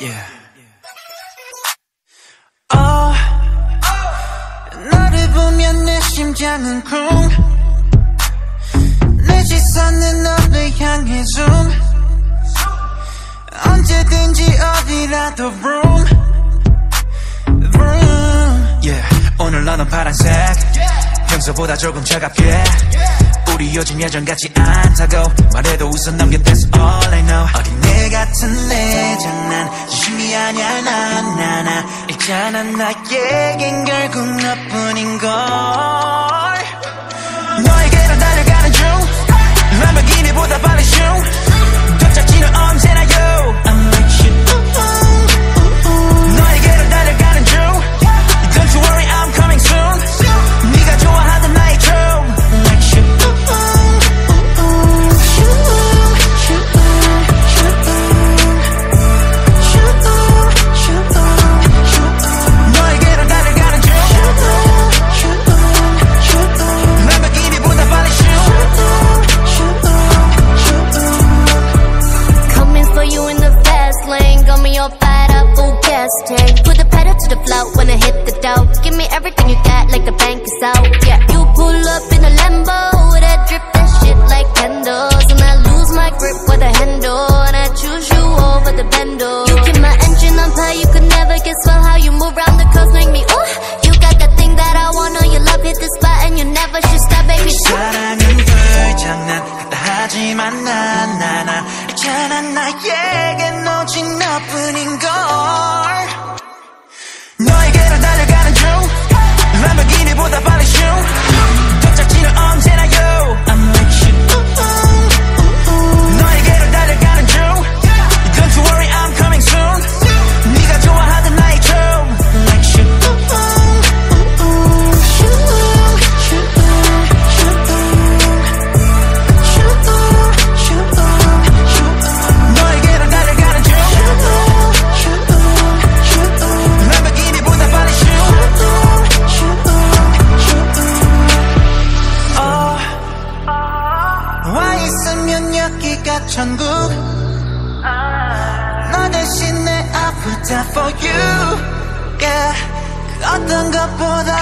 Yeah. Oh, 너를 보면 내 심장은 쿵. 내 시선은 너를 향해 줌. 언제든지 어디라도 room. room. Yeah. 오늘 너는 파란색. 평소보다 조금 차갑게. 우리 요즘 예전 같지 않다고 말해도 웃어 넘겨 That's all I know. 어린 애 같은 애. 아냐 나나나. 있잖아 나에겐 결국 너뿐인걸. 너에게로 달려가 can smell how you move around 천국 너 대신에 I put down for you yeah. 그 어떤 것보다